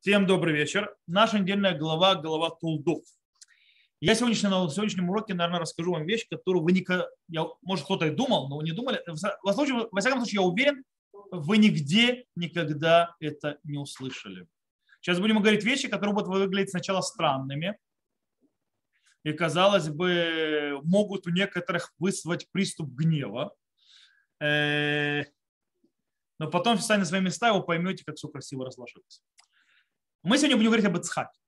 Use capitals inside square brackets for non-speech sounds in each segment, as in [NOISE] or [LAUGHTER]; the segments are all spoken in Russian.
Всем добрый вечер. Наша недельная глава, глава Тулдов. Я сегодня на сегодняшнем уроке, наверное, расскажу вам вещь, которую вы никогда, я, может, кто-то и думал, но вы не думали. Во, случае, во всяком случае, я уверен, вы нигде никогда это не услышали. Сейчас будем говорить вещи, которые будут выглядеть сначала странными, и, казалось бы, могут у некоторых вызвать приступ гнева. Э, но потом встанете на свои места, и вы поймете, как все красиво разложилось. Мы сегодня будем говорить об Ицхаке.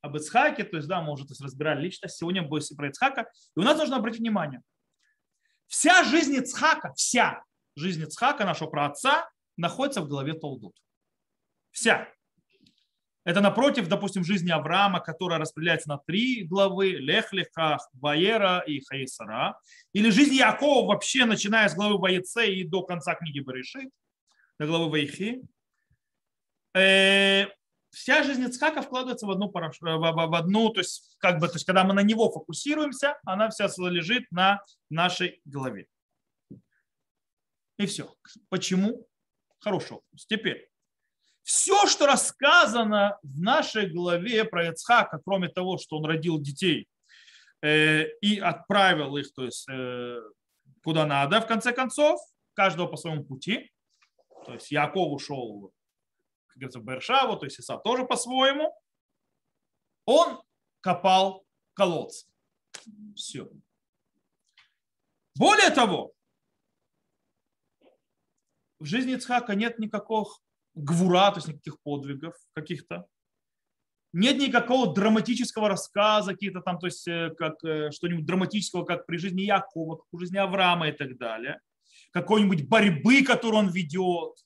Об Ицхаке, то есть, да, мы уже разбирали личность, сегодня будет про Ицхака. И у нас нужно обратить внимание. Вся жизнь Ицхака, вся жизнь Ицхака, нашего праотца, находится в голове Толдут. Вся. Это напротив, допустим, жизни Авраама, которая распределяется на три главы, Лехлиха, Ваера и Хаисара. Или жизнь Якова вообще, начиная с главы Ваеце и до конца книги Баришит, до главы Вайхи. Вся жизнь Ицхака вкладывается в одну, в одну то есть, как бы, то есть, когда мы на него фокусируемся, она вся лежит на нашей голове. И все. Почему? Хорошо. Теперь. Все, что рассказано в нашей главе про Ицхака, кроме того, что он родил детей э, и отправил их, то есть, э, куда надо, в конце концов, каждого по своему пути. То есть Яков ушел как говорится, Бершаву, то есть Исав тоже по-своему, он копал колодцы. Все. Более того, в жизни Ицхака нет никакого гвура, то есть никаких подвигов каких-то. Нет никакого драматического рассказа, какие-то там, то есть э, как э, что-нибудь драматического, как при жизни Якова, как при жизни Авраама и так далее. Какой-нибудь борьбы, которую он ведет.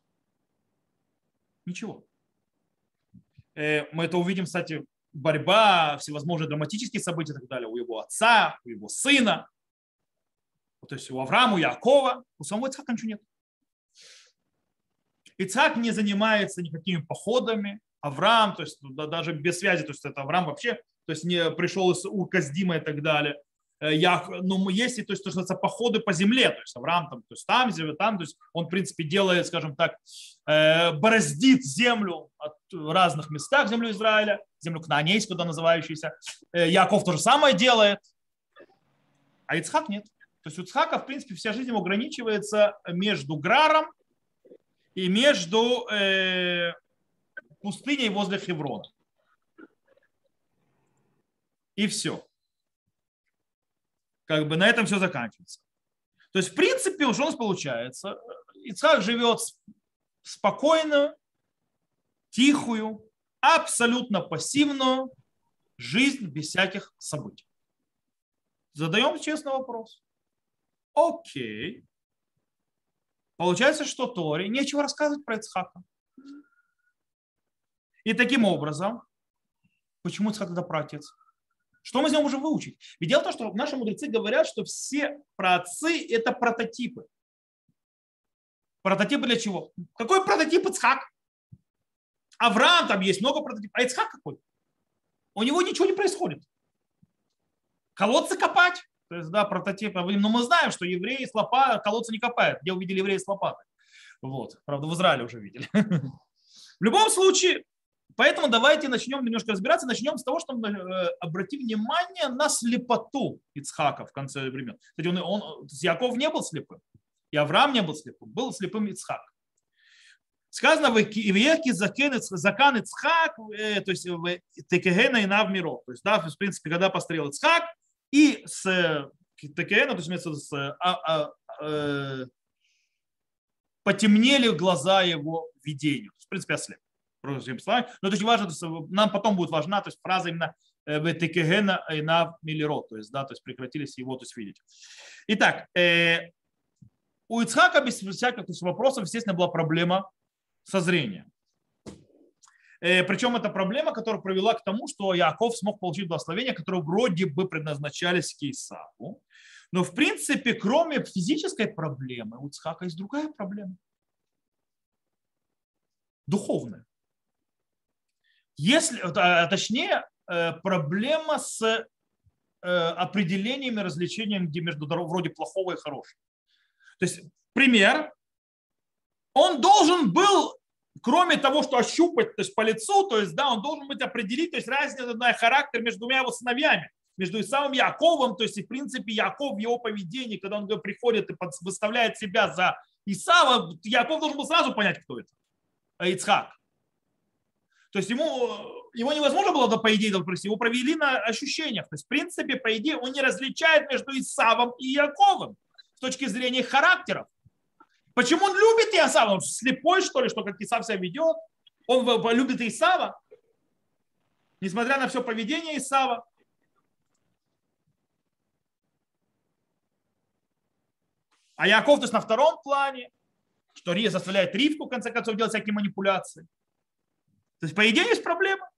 Ничего. Э, мы это увидим, кстати, борьба, всевозможные драматические события и так далее у его отца, у его сына, то есть у Авраама, у Якова, у самого Ицхака ничего нет. Ицхак не занимается никакими походами, Авраам, то есть даже без связи, то есть это Авраам вообще, то есть не пришел из Урказдима и так далее. Э, я, ну, есть и то есть, то, что походы по земле, то есть Авраам там, то есть там, там, то есть он, в принципе, делает, скажем так, э, бороздит землю от разных местах, землю Израиля, землю Кнаанейскую, да, называющуюся. Э, Яков то же самое делает, а Ицхак нет. То есть у Ицхака, в принципе, вся жизнь его ограничивается между Граром и между э, пустыней возле Хеврона. И все как бы на этом все заканчивается. То есть, в принципе, что у нас получается? Ицхак живет спокойно, тихую, абсолютно пассивную жизнь без всяких событий. Задаем честный вопрос. Окей. Получается, что Торе нечего рассказывать про Ицхака. И таким образом, почему Ицхак тогда праотец? Что мы из него можем выучить? Ведь дело в том, что наши мудрецы говорят, что все праотцы – это прототипы. Прототипы для чего? Какой прототип Ицхак? Авраам там есть много прототипов. А Ицхак какой? У него ничего не происходит. Колодцы копать. То есть, да, прототипы. Но мы знаем, что евреи с лопа, колодцы не копают. Где увидели евреи с лопатой? Вот. Правда, в Израиле уже видели. [LAUGHS] В любом случае, Поэтому давайте начнем немножко разбираться. Начнем с того, что э, обратим внимание на слепоту Ицхака в конце времен. Кстати, он, он, Яков не был слепым, и Авраам не был слепым, был слепым Ицхак. Сказано в Ивеке закан Ицхак, э, то есть в Текегена и Нав Миро. То есть, да, в принципе, когда пострел Ицхак, и с Текегена, то есть с, а, а, а, потемнели глаза его видению. В принципе, ослеп другими словами. Но это очень важно, нам потом будет важна то есть фраза именно э, ветекегена и на милиро, то есть, да, то есть прекратились его то есть, видеть. Итак, э, у Ицхака без всяких то есть, вопросов, естественно, была проблема со зрением. Э, причем это проблема, которая привела к тому, что Яков смог получить благословение, которое вроде бы предназначались к Исааку. Но в принципе, кроме физической проблемы, у Ицхака есть другая проблема. Духовная. Если, а, точнее, э, проблема с э, определениями, развлечениями между вроде плохого и хорошего. То есть, пример, он должен был кроме того, что ощупать то есть по лицу, то есть, да, он должен быть определить, то есть разница на характер между двумя его сыновьями, между и Яковом, то есть, и, в принципе, Яков в его поведении, когда он приходит и выставляет себя за Исава, Яков должен был сразу понять, кто это. Ицхак. То есть ему, его невозможно было, по идее, допросить, его провели на ощущениях. То есть, в принципе, по идее, он не различает между Исавом и Яковом с точки зрения характеров. Почему он любит Исава? Он слепой, что ли, что как Исав себя ведет? Он любит Исава, несмотря на все поведение Исава. А Яков, то есть на втором плане, что Рия заставляет Ривку, в конце концов, делать всякие манипуляции. То есть, по идее, есть проблема.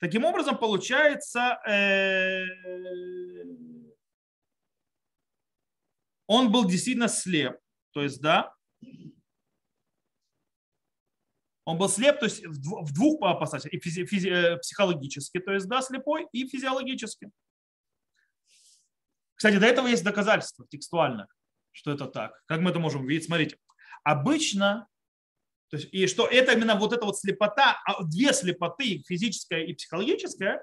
Таким образом, получается, э, он был действительно слеп. То есть, да, он был слеп, то есть в двух апостасях, и физи, физи, э, психологически, то есть, да, слепой, и физиологически. Кстати, до этого есть доказательства текстуально, что это так. Как мы это можем видеть? Смотрите, обычно то есть, и что это именно вот эта вот слепота, а две слепоты, физическая и психологическая,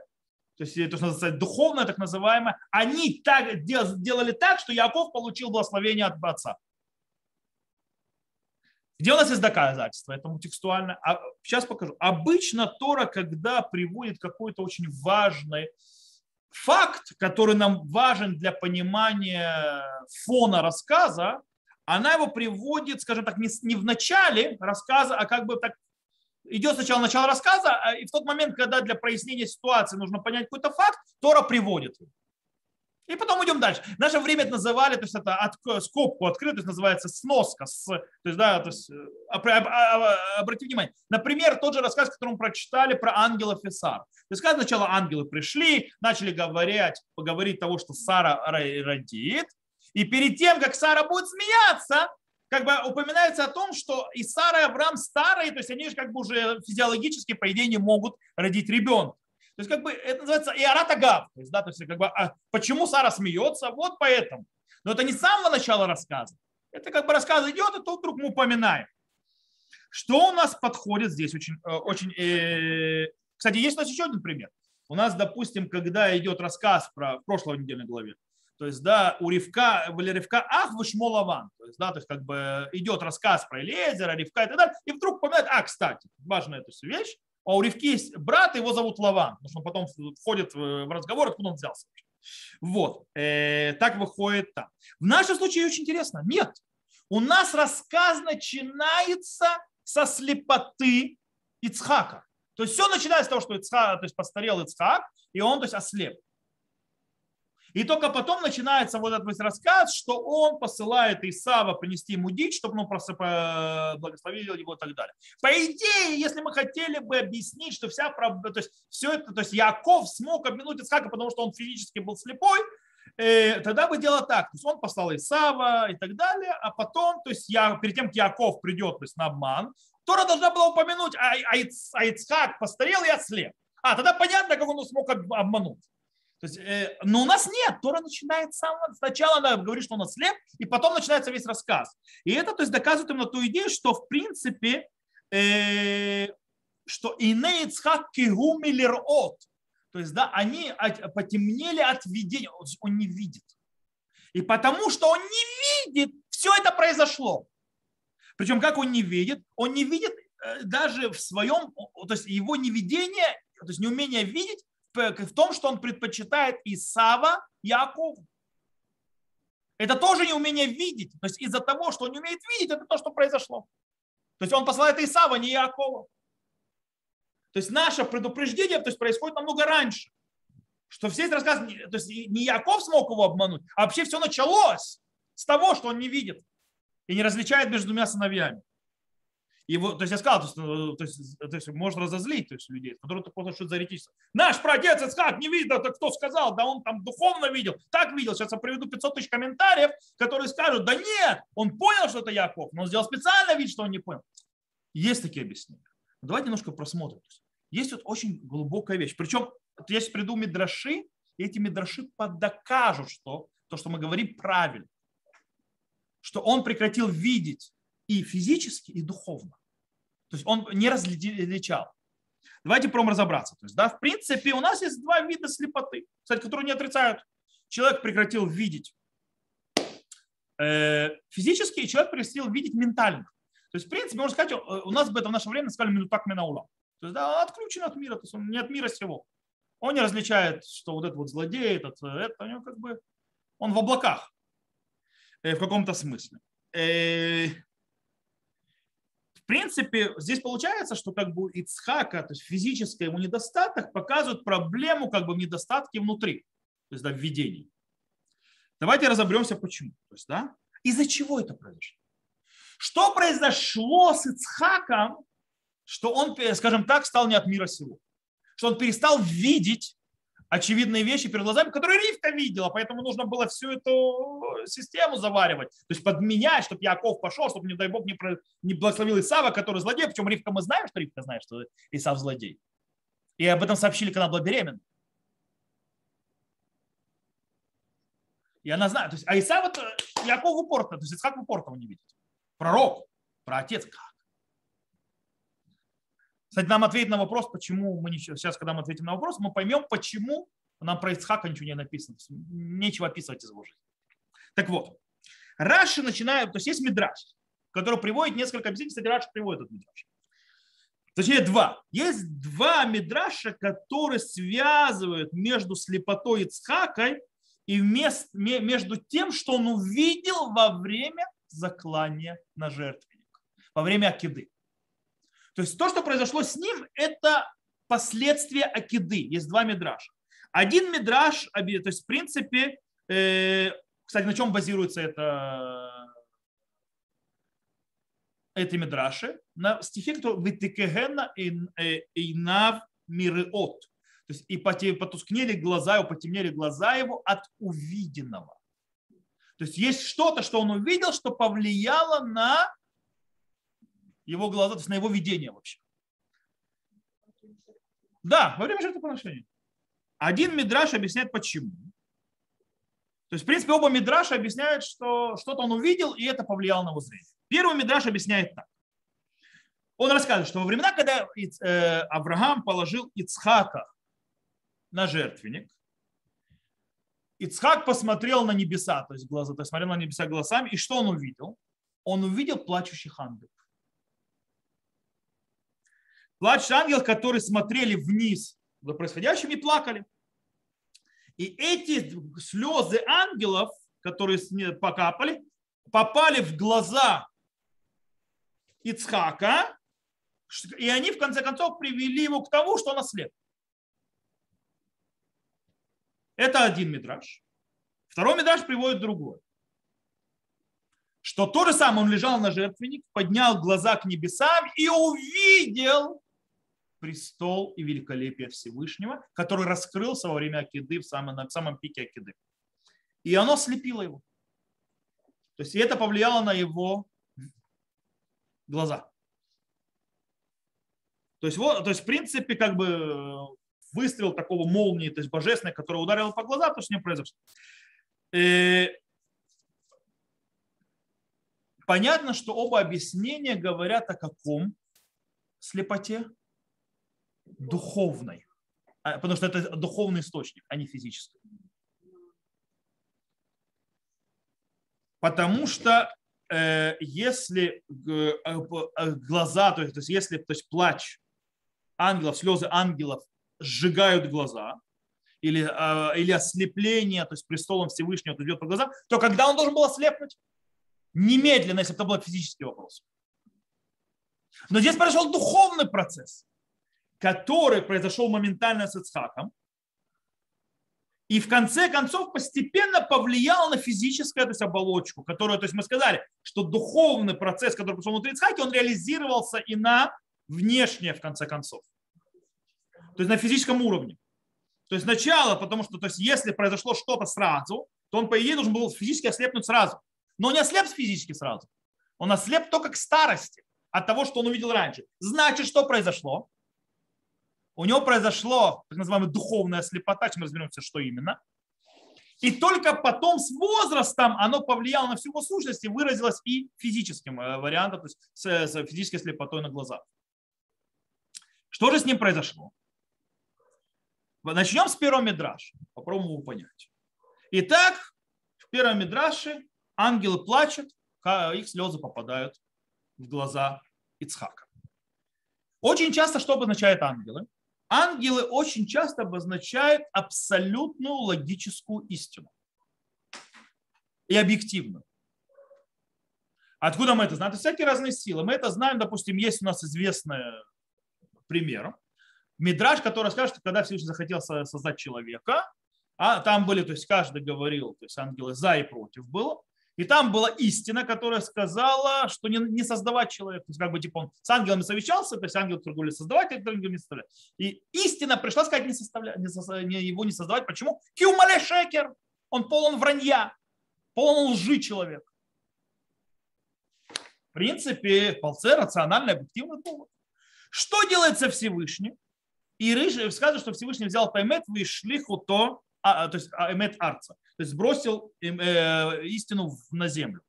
то есть то, что называется духовная, так называемая, они так делали так, что Яков получил благословение от отца. Где у нас есть доказательства этому текстуально? А, сейчас покажу. Обычно Тора, когда приводит какой-то очень важный факт, который нам важен для понимания фона рассказа, она его приводит, скажем так, не, не в начале рассказа, а как бы так идет сначала начало рассказа, а и в тот момент, когда для прояснения ситуации нужно понять какой-то факт, Тора приводит. И потом идем дальше. В наше время это называли, то есть это от, скобку открыто, то есть называется сноска. С, то есть, да, то есть, э, об, об, об, обратите внимание. Например, тот же рассказ, который мы прочитали про ангелов и Сар. То есть, когда сначала ангелы пришли, начали говорить, поговорить того, что Сара родит, и перед тем, как Сара будет смеяться, как бы упоминается о том, что и Сара, и Авраам старые, то есть они же как бы уже физиологически, по идее, не могут родить ребенка. То есть как бы это называется иарат агав. То есть, да, то есть как бы, а почему Сара смеется? Вот поэтому. Но это не с самого начала рассказа. Это как бы рассказ идет, и тут вдруг мы упоминаем. Что у нас подходит здесь очень, э, очень э... кстати, есть у нас еще один пример. У нас, допустим, когда идет рассказ про в прошлой недельной главе, то есть, да, у Ривка, были Ривка Ах, Вышмолаван. То есть, да, то есть, как бы идет рассказ про Элезера, Ривка и так далее. И вдруг поминает, а, кстати, важная эта вещь, а у Ривки есть брат, его зовут Лаван, потому что он потом входит в разговор, откуда он взялся. Вот, э, так выходит там. В нашем случае очень интересно. Нет, у нас рассказ начинается со слепоты Ицхака. То есть все начинается с того, что Ицхак, то есть постарел Ицхак, и он то есть, ослеп. И только потом начинается вот этот рассказ, что он посылает Исава принести ему дичь, чтобы он просто благословил его и так далее. По идее, если мы хотели бы объяснить, что вся проблема, то есть все это, то есть Яков смог обмануть Исхака, потому что он физически был слепой, э, тогда бы дело так. То есть он послал Исава и так далее, а потом, то есть я, перед тем, как Яков придет то есть на обман, Тора должна была упомянуть, а, а, а Ицхак постарел и ослеп. А, тогда понятно, как он смог обмануть. То есть, э, но у нас нет. Тора начинает с самого сначала, она говорит, что он слеп, и потом начинается весь рассказ. И это то есть, доказывает именно ту идею, что в принципе, э, что ине Ицхак кигумилер от. То есть, да, они потемнели от видения. Он не видит. И потому что он не видит, все это произошло. Причем как он не видит? Он не видит э, даже в своем, то есть его невидение, то есть неумение видеть в том, что он предпочитает Исава Якову. Это тоже неумение видеть. То есть из-за того, что он не умеет видеть, это то, что произошло. То есть он посылает Исава, не Якова. То есть наше предупреждение то есть, происходит намного раньше. Что все эти рассказы, то есть не Яков смог его обмануть, а вообще все началось с того, что он не видит и не различает между двумя сыновьями. И вот, то есть я сказал, то есть, ну, то есть, то есть может разозлить то есть, людей, которые просто что заритись. Наш прадед Ицхак не видел, это кто сказал, да он там духовно видел, так видел. Сейчас я приведу 500 тысяч комментариев, которые скажут, да нет, он понял, что это Яков, но он сделал специально вид, что он не понял. Есть такие объяснения. Давайте немножко просмотрим. Есть вот очень глубокая вещь. Причем я сейчас приду мидраши, и эти мидраши подокажут, что то, что мы говорим, правильно. Что он прекратил видеть и физически, и духовно. То есть он не различал. Давайте пробуем разобраться. То есть, да, в принципе, у нас есть два вида слепоты, кстати, которые не отрицают. Человек прекратил видеть э, физически, и человек прекратил видеть ментально. То есть, в принципе, можно сказать, у нас бы это в наше время сказали минутак минаула. То есть, да, он отключен от мира, то есть он не от мира сего. Он не различает, что вот этот вот злодей, этот, это, у него как бы, он в облаках э, в каком-то смысле. В принципе, здесь получается, что как бы Ицхака, то есть физический ему недостаток, показывает проблему как бы в недостатке внутри, то есть да, в видении. Давайте разобремся, почему. То есть, да, из-за чего это произошло? Что произошло с Ицхаком, что он, скажем так, стал не от мира сего? Что он перестал видеть очевидные вещи перед глазами, которые Ривка видела, поэтому нужно было всю эту систему заваривать, то есть подменять, чтобы Яков пошел, чтобы, не дай Бог, не, про, не благословил Исава, который злодей, причем Ривка мы знаем, что Ривка знает, что Исав злодей. И об этом сообщили, когда она была беременна. И она знает. То есть, а Исав, вот, Яков упорно, то есть Исхак упорно его не видит. Пророк, про отец как? Кстати, нам ответить на вопрос, почему мы не, сейчас, когда мы ответим на вопрос, мы поймем, почему нам про Исхака ничего не написано. Нечего описывать из его жизни. Так вот, Раши начинают, то есть есть Мидраш, который приводит несколько объяснений, кстати, Раши приводит этот Мидраш. Точнее, два. Есть два Мидраша, которые связывают между слепотой Ицхакой и между тем, что он увидел во время заклания на жертвенник, во время Акиды. То есть то, что произошло с ним, это последствия Акиды. Есть два мидраша. Один мидраш, то есть в принципе, э, кстати, на чем базируется это, эти мидраши? На стихе, который «Витикегена инав мириот». То есть и потускнели глаза его, потемнели глаза его от увиденного. То есть есть что-то, что он увидел, что повлияло на его глаза, то есть на его видение вообще. Да, во время жертвоприношения. Один мидраш объясняет почему. То есть, в принципе, оба мидраша объясняют, что что-то он увидел, и это повлияло на его зрение. Первый мидраш объясняет так. Он рассказывает, что во времена, когда э, Авраам положил Ицхака на жертвенник, Ицхак посмотрел на небеса, то есть глаза, то есть смотрел на небеса глазами, и что он увидел? Он увидел плачущих ангелов. Плачущие ангелы, которые смотрели вниз за происходящим и плакали. И эти слезы ангелов, которые покапали, попали в глаза Ицхака, и они в конце концов привели его к тому, что он ослеп. Это один мидраж. Второй мидраж приводит другой. Что то же самое, он лежал на жертвенник, поднял глаза к небесам и увидел престол и великолепие Всевышнего, который раскрылся во время Акиды в самом, на самом пике Акиды. И оно слепило его. То есть это повлияло на его глаза. То есть, вот, то есть в принципе, как бы выстрел такого молнии, то есть божественной, которая ударила по глазам, то, с ним произошло. И э, понятно, что оба объяснения говорят о каком слепоте? Духовной, а, потому что это духовный источник, а не физический. Потому что э, если э, э, глаза, то есть, то есть если то есть плач ангелов, слезы ангелов сжигают глаза, или, э, или ослепление, то есть престолом Всевышнего идет по глазам, то когда он должен был ослепнуть? Немедленно, если это был физический вопрос. Но здесь произошел духовный процесс который произошел моментально с Ицхаком, и в конце концов постепенно повлиял на физическую то есть, оболочку, которую, то есть мы сказали, что духовный процесс, который произошел внутри Ицхаки, он реализировался и на внешнее в конце концов. То есть на физическом уровне. То есть сначала, потому что то есть, если произошло что-то сразу, то он, по идее, должен был физически ослепнуть сразу. Но он не ослеп физически сразу. Он ослеп только к старости от того, что он увидел раньше. Значит, что произошло? У него произошло так называемая духовная слепота, мы разберемся, что именно. И только потом с возрастом оно повлияло на всю его сущность и выразилось и физическим э, вариантом, то есть с, физической слепотой на глазах. Что же с ним произошло? Начнем с первого мидраша. Попробуем его понять. Итак, в первом мидраше ангелы плачут, их слезы попадают в глаза Ицхака. Очень часто что обозначают ангелы? Ангелы очень часто обозначают абсолютную логическую истину и объективную. Откуда мы это знаем? Это всякие разные силы. Мы это знаем, допустим, есть у нас известный пример. Мидраж, который скажет, что когда Всевышний захотел создать человека, а там были, то есть каждый говорил, то есть ангелы за и против было, и там была истина, которая сказала, что не, не создавать человека. То есть как бы типа он с ангелами совещался, то есть ангелы, которые говорили создавать, а ангелы не составлять. И истина пришла сказать не, составлять, не, не, его не создавать. Почему? Киумале шекер. Он полон вранья, полон лжи человек. В принципе, полце рациональный, объективный повод. Что делается Всевышний? И Рыж сказано, что Всевышний взял паймет, вы шли то, а, то есть а, эмет арца, то есть бросил э, истину на землю.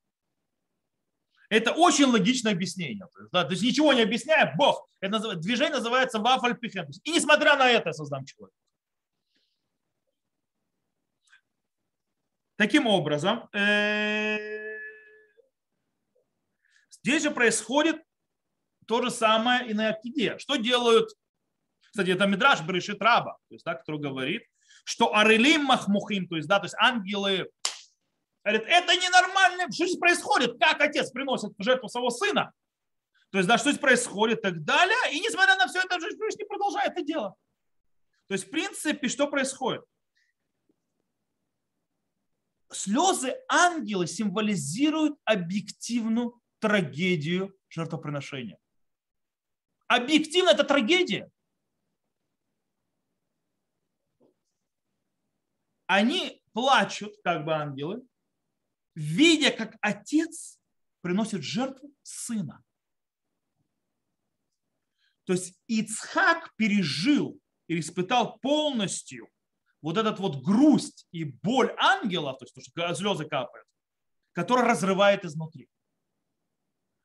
Это очень логичное объяснение. То есть, да, то есть ничего не объясняя, Бог. Это движение называется вафаль. И несмотря на это создам человека. Таким образом, э, здесь же происходит то же самое и на Акиде. Что делают, кстати, это Мидраш Брешит Раба, то есть, да, который говорит, что Арелим Махмухим, то есть, да, то есть ангелы говорят, это ненормально, что здесь происходит, как отец приносит жертву своего сына, то есть, да, что здесь происходит и так далее, и несмотря на все это, жизнь не продолжает это дело. То есть, в принципе, что происходит? Слезы ангела символизируют объективную трагедию жертвоприношения. Объективно это трагедия. Они плачут, как бы ангелы, видя, как отец приносит жертву сына. То есть Ицхак пережил и испытал полностью вот этот вот грусть и боль ангела, то есть то, что слезы капают, которая разрывает изнутри.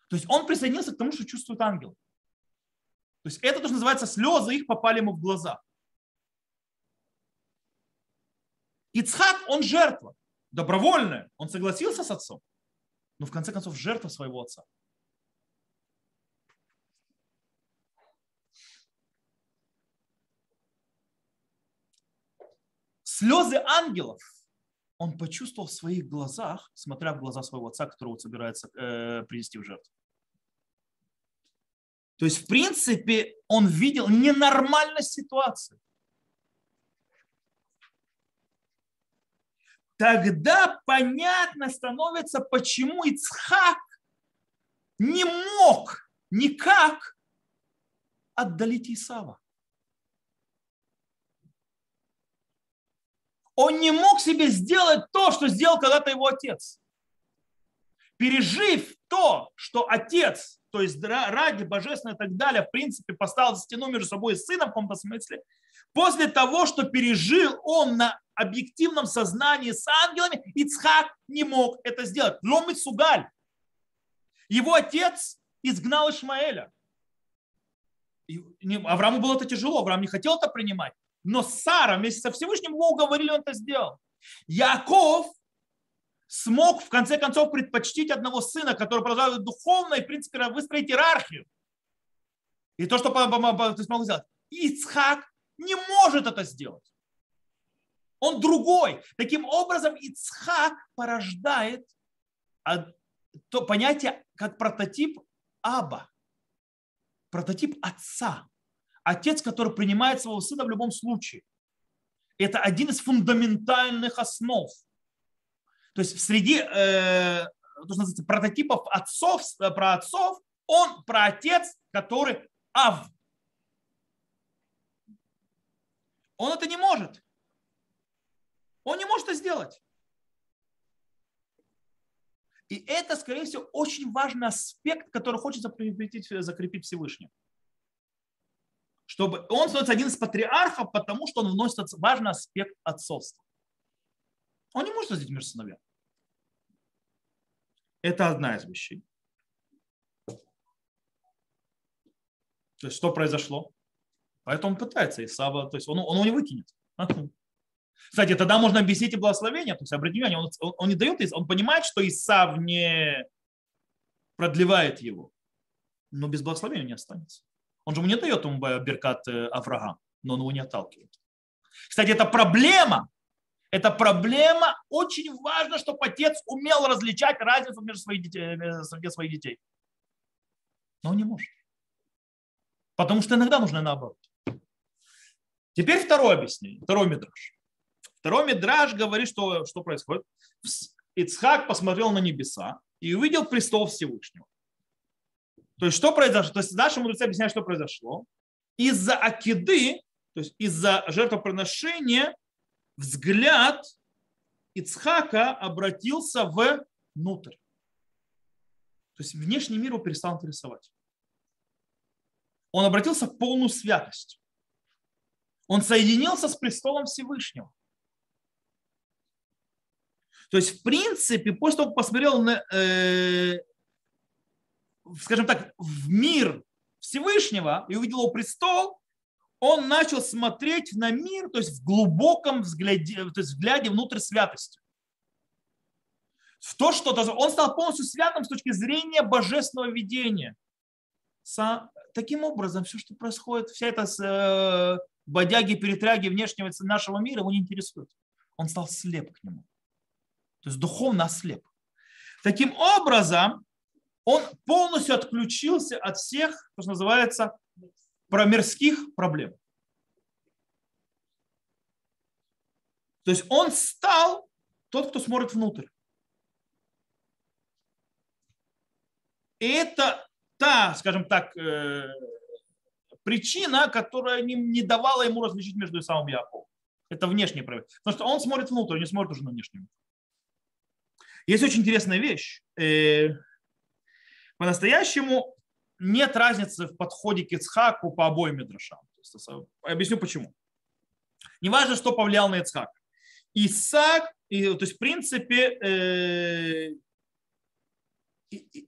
То есть он присоединился к тому, что чувствует ангел. То есть это то, что называется слезы, их попали ему в глаза. Ицхак, он жертва, добровольная. Он согласился с отцом, но в конце концов жертва своего отца. Слезы ангелов он почувствовал в своих глазах, смотря в глаза своего отца, которого он собирается э, принести в жертву. То есть, в принципе, он видел ненормальность ситуации. Тогда понятно становится, почему Ицхак не мог никак отдалить Исава. Он не мог себе сделать то, что сделал когда-то его отец. Пережив то, что отец то есть ради божественного и так далее, в принципе, поставил стену между собой и сыном в каком-то смысле, после того, что пережил он на объективном сознании с ангелами, Ицхак не мог это сделать. Ломит Сугаль. Его отец изгнал Ишмаэля. Аврааму было это тяжело, Авраам не хотел это принимать. Но Сара вместе со Всевышним его уговорили, он это сделал. Яков смог в конце концов предпочтить одного сына, который продолжает духовно и, в принципе, выстроить иерархию. И то, что смог сделать. Ицхак не может это сделать. Он другой. Таким образом, Ицхак порождает то понятие как прототип Аба, прототип отца. Отец, который принимает своего сына в любом случае. Это один из фундаментальных основ – то есть среди э, то, прототипов отцов, э, про отцов, он про отец, который Ав. Он это не может. Он не может это сделать. И это, скорее всего, очень важный аспект, который хочется закрепить, закрепить Всевышний. Чтобы он становится один из патриархов, потому что он вносит важный аспект отцовства. Он не может возить между сыновья. Это одна из вещей. То есть что произошло? Поэтому он пытается Исава, то есть он, он его не выкинет. [LAUGHS] Кстати, тогда можно объяснить и благословение. То есть, обратите внимание, он, он, он не дает, он понимает, что Исав не продлевает его. Но без благословения не останется. Он же ему не дает ему беркат э, Авраам, но он его не отталкивает. Кстати, это проблема. Это проблема. Очень важно, чтобы отец умел различать разницу между своих детей, э, среди своих детей. Но он не может. Потому что иногда нужно наоборот. Теперь второе объяснение, второй мидраж. Второй мидраж говорит, что, что происходит. Ицхак посмотрел на небеса и увидел престол Всевышнего. То есть что произошло? То есть наши мудрецы объясняют, что произошло. Из-за акиды, то есть из-за жертвоприношения, взгляд Ицхака обратился внутрь. То есть внешний мир его перестал интересовать. Он обратился в полную святость. Он соединился с престолом Всевышнего. То есть, в принципе, после того, как посмотрел на, э, скажем так, в мир Всевышнего и увидел его престол, он начал смотреть на мир, то есть в глубоком взгляде, то есть взгляде внутрь святости. В то, что он стал полностью святым с точки зрения божественного видения. Таким образом, все, что происходит, вся эта э, бодяги, перетряги внешнего нашего мира его не интересует. Он стал слеп к нему. То есть духовно ослеп. Таким образом, он полностью отключился от всех, что называется, промирских проблем. То есть он стал тот, кто смотрит внутрь. И это та, скажем так, э, причина, которая не, давала ему различить между Исаом и Яковом. Это внешний проявление. Потому что он смотрит внутрь, не смотрит уже на внешний мир. Есть очень интересная вещь. Э, по-настоящему нет разницы в подходе к Ицхаку по обоим Медрашам. Объясню почему. Неважно, что повлиял на Ицхак. Исаак, то есть в принципе, э,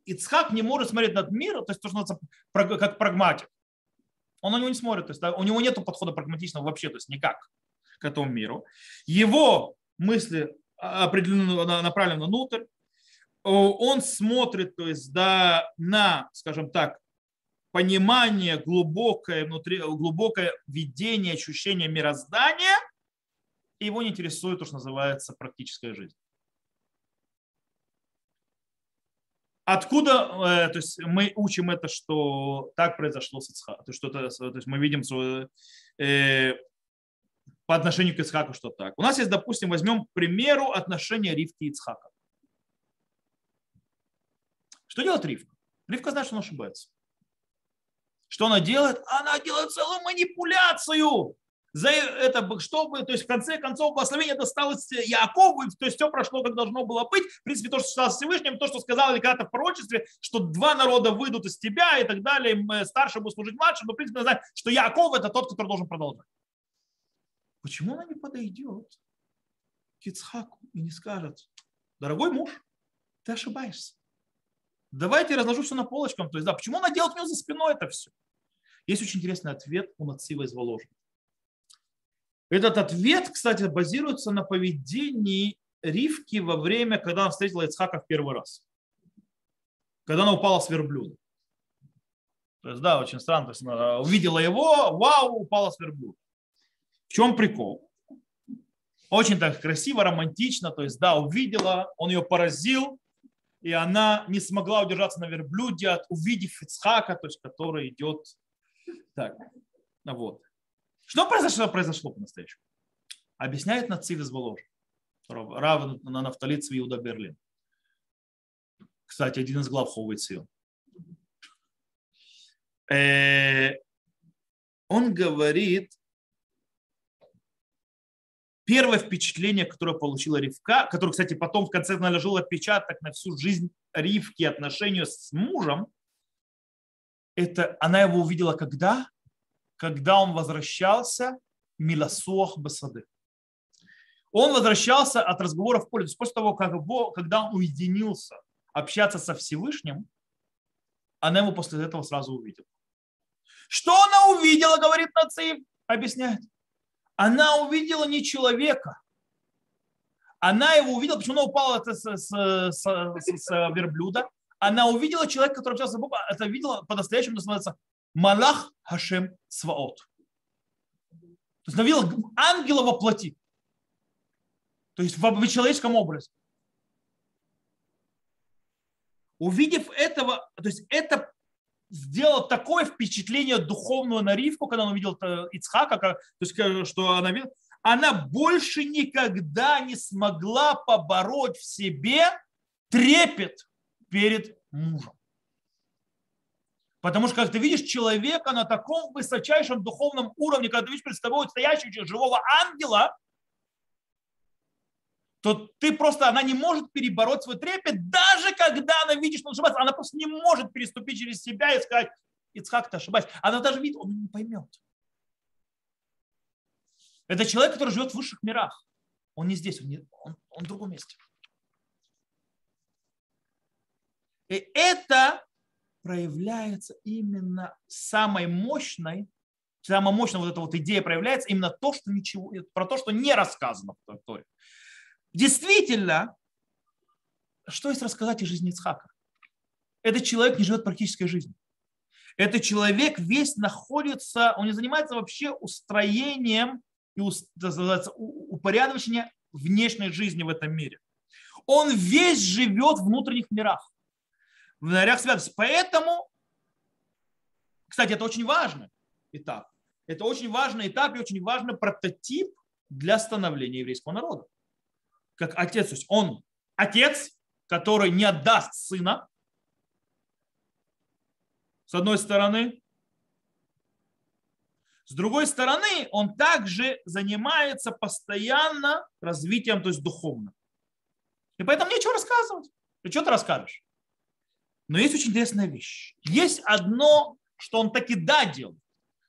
Ицхак не может смотреть над миром, то есть то, что называется как прагматик. Он на него не смотрит, то есть да, у него нет подхода прагматичного вообще, то есть никак к этому миру. Его мысли определенно направлены внутрь. Он смотрит, то есть, да, на, скажем так, понимание, глубокое, внутри, глубокое видение, ощущение мироздания, и его не интересует то, что называется практическая жизнь. Откуда, э, то есть мы учим это, что так произошло с Ицхаком, то, что это, то есть мы видим э, по отношению к Ицхаку, что так. У нас есть, допустим, возьмем, к примеру, отношения Ривки и Ицхака. Что делает Ривка? Ривка знает, что он ошибается. Что она делает? Она делает целую манипуляцию. За это, чтобы, то есть в конце концов благословение досталось Якову, то есть все прошло, как должно было быть. В принципе, то, что сказал Всевышним, то, что сказал когда-то в пророчестве, что два народа выйдут из тебя и так далее, старший будет служить младшим, но в принципе, знать, что Яков это тот, который должен продолжать. Почему она не подойдет к Ицхаку и не скажет, дорогой муж, ты ошибаешься. Давайте разложу все на полочкам. То есть, да, почему она делает у нее за спиной это все? Есть очень интересный ответ у Нацива из Воложи. Этот ответ, кстати, базируется на поведении Ривки во время, когда она встретила Ицхака в первый раз. Когда она упала с верблюда. То есть, да, очень странно. То есть, она увидела его, вау, упала с верблюда. В чем прикол? Очень так красиво, романтично. То есть, да, увидела, он ее поразил, и она не смогла удержаться на верблюде, от, увидев Ицхака, то есть, который идет так. Вот. Что произошло, произошло по-настоящему? Объясняет Нацив из Воложа. Рав на Нафталит Иуда Берлин. Кстати, один из глав Ховый э, Он говорит, первое впечатление, которое получила Ривка, которое, кстати, потом в конце наложил отпечаток на всю жизнь Ривки, отношения с мужем, это она его увидела когда? Когда он возвращался Миласуах Басады. Он возвращался от разговора в поле. То есть после того, как, когда он уединился общаться со Всевышним, она его после этого сразу увидела. Что она увидела, говорит Нацив, объясняет. Она увидела не человека. Она его увидела, почему она упала с, с, с, с, с верблюда. Она увидела человека, который общался с Богом. Это видела по-настоящему, называется Малах Хашем Сваот. То есть она видела ангела во плоти. То есть в человеческом образе. Увидев этого, то есть это сделало такое впечатление духовного на Ривку, когда он увидел Ицхака, то есть, что она видела, она больше никогда не смогла побороть в себе трепет перед мужем. Потому что, как ты видишь человека на таком высочайшем духовном уровне, когда ты видишь тобой стоящего живого ангела, то ты просто, она не может перебороть свой трепет, даже когда она видит, что он ошибается. Она просто не может переступить через себя и сказать, Ицхак, ты ошибаешься. Она даже видит, он не поймет. Это человек, который живет в высших мирах. Он не здесь, он, не, он, он в другом месте. И это проявляется именно самой мощной, самая мощная вот эта вот идея проявляется именно то, что ничего, про то, что не рассказано в Торе. Действительно, что есть рассказать о жизни Ицхака? Этот человек не живет практической жизнью. Этот человек весь находится, он не занимается вообще устроением и упорядочением внешней жизни в этом мире. Он весь живет в внутренних мирах, в мирах святости. Поэтому, кстати, это очень важный этап. Это очень важный этап и очень важный прототип для становления еврейского народа как отец. То есть он отец, который не отдаст сына, с одной стороны. С другой стороны, он также занимается постоянно развитием, то есть духовно. И поэтому нечего рассказывать. Ты что ты расскажешь? Но есть очень интересная вещь. Есть одно, что он таки да делает.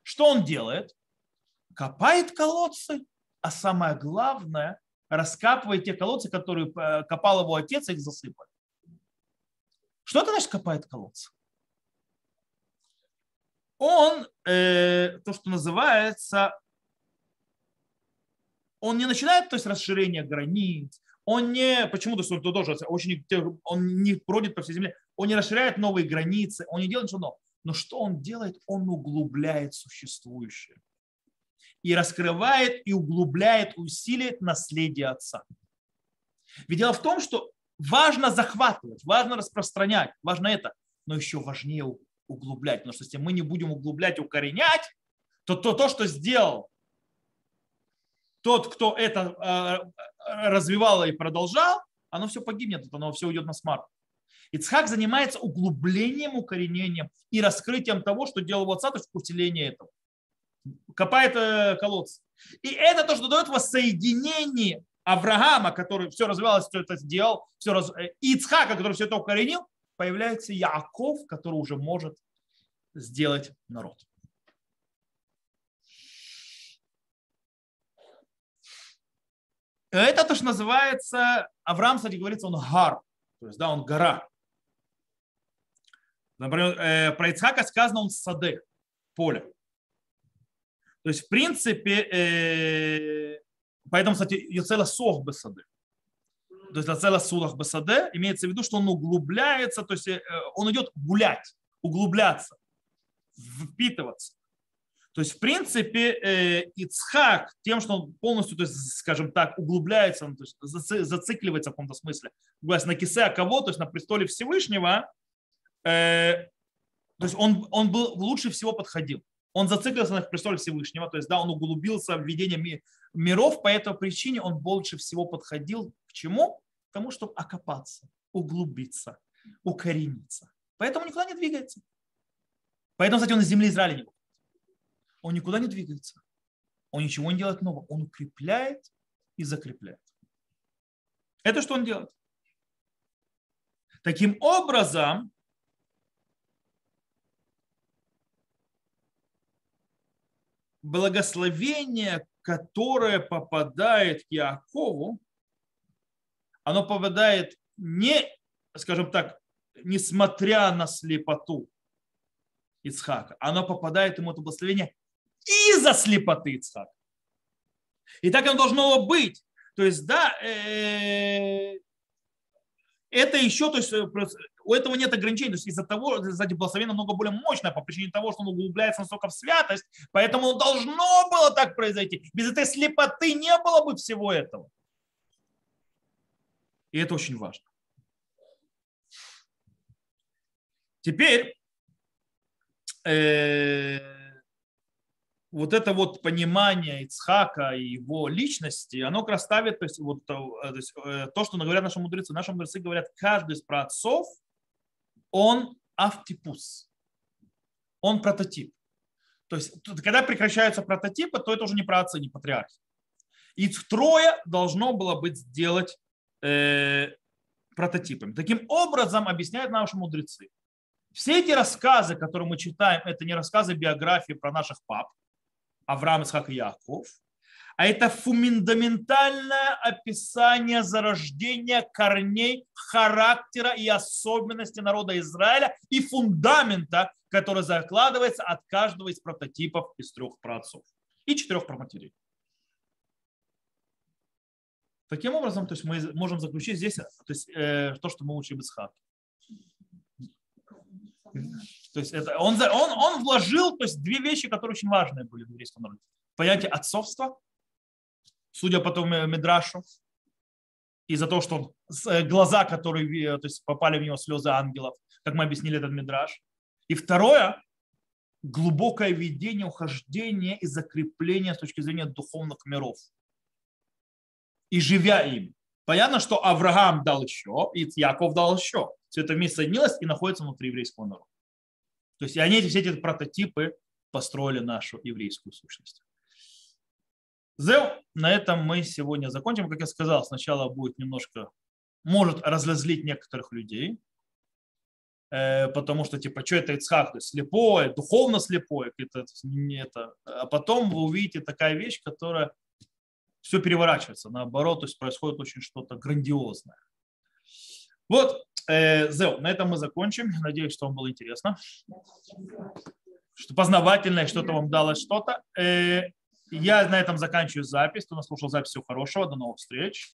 Что он делает? Копает колодцы, а самое главное, раскапывает те колодцы, которые э, копал его отец, их засыпали. Что это значит копает колодцы? Он, э, то, что называется, он не начинает, то есть, расширение границ, он не, почему то, что он тоже очень, он не бродит по всей земле, он не расширяет новые границы, он не делает ничего нового. Но что он делает? Он углубляет существующее и раскрывает, и углубляет, усиливает наследие отца. Ведь дело в том, что важно захватывать, важно распространять, важно это, но еще важнее углублять, потому что если мы не будем углублять, укоренять, то то, то что сделал тот, кто это э, развивал и продолжал, оно все погибнет, оно все уйдет на смарт. Ицхак занимается углублением, укоренением и раскрытием того, что делал отца, то есть усиление этого копает э, колодцы. И это то, что дает воссоединение Авраама, который все развивалось, все это сделал, все раз... Э, Ицхака, который все это укоренил, появляется Яков, который уже может сделать народ. Это то, что называется, Авраам, кстати, говорится, он гар, то есть, да, он гора. Например, э, про Ицхака сказано, он саде, поле. То есть, в принципе, э, поэтому, кстати, Йоцела Сох Бесаде. То есть, Йоцела Сулах Бесаде имеется в виду, что он углубляется, то есть э, он идет гулять, углубляться, впитываться. То есть, в принципе, э, Ицхак тем, что он полностью, то есть, скажем так, углубляется, то есть зацикливается в каком-то смысле, на кисе кого, то есть на престоле Всевышнего, то есть он, он был лучше всего подходил он зациклился на престоле Всевышнего, то есть да, он углубился в видение миров, по этой причине он больше всего подходил к чему? К тому, чтобы окопаться, углубиться, укорениться. Поэтому никуда не двигается. Поэтому, кстати, он из земли Израиля не Он никуда не двигается. Он ничего не делает нового. Он укрепляет и закрепляет. Это что он делает? Таким образом, благословение, которое попадает к Якову, оно попадает не, скажем так, несмотря на слепоту, Ицхака, оно попадает ему это благословение из-за слепоты Ицхака. И так оно должно быть. То есть, да, э, это еще, то есть э, у этого нет ограничений, то есть из-за того, кстати, благословение намного более мощное по причине того, что оно углубляется настолько в святость, поэтому должно было так произойти. Без этой слепоты не было бы всего этого. И это очень важно. Теперь э, вот это вот понимание Ицхака и его личности, оно как раз ставит, то есть, вот, э, то, есть, э, то, что говорят наши мудрецы. Наши мудрецы говорят, каждый из праотцов, он автипус, он прототип. То есть, когда прекращаются прототипы, то это уже не праотцы, не патриархи. И трое должно было быть сделать э, прототипами. Таким образом, объясняют наши мудрецы. Все эти рассказы, которые мы читаем, это не рассказы биографии про наших пап, Авраам, Исхак и Яков, а это фундаментальное описание зарождения корней, характера и особенностей народа Израиля и фундамента, который закладывается от каждого из прототипов из трех праотцов и четырех проматерей. Таким образом, то есть мы можем заключить здесь то, есть, э, то что мы учим из Хаки. То есть это, он, он, он вложил то есть, две вещи, которые очень важные были в еврейском народе. Понятие отцовства, судя по тому Медрашу, из-за того, что э, глаза, которые то есть, попали в него слезы ангелов, как мы объяснили этот Медраж. И второе, глубокое видение, ухождение и закрепление с точки зрения духовных миров. И живя им. Понятно, что Авраам дал еще, и Яков дал еще. Все это вместе соединилось и находится внутри еврейского народа. То есть они все эти прототипы построили нашу еврейскую сущность. Зел, на этом мы сегодня закончим. Как я сказал, сначала будет немножко, может разозлить некоторых людей, э, потому что, типа, что это Ицхак, то есть слепое, духовно слепое, это, это. а потом вы увидите такая вещь, которая все переворачивается, наоборот, то есть происходит очень что-то грандиозное. Вот, э, Зел, на этом мы закончим. Надеюсь, что вам было интересно. Что познавательное, что-то вам дало что-то. Я на этом заканчиваю запись. Кто нас слушал запись, всего хорошего. До новых встреч.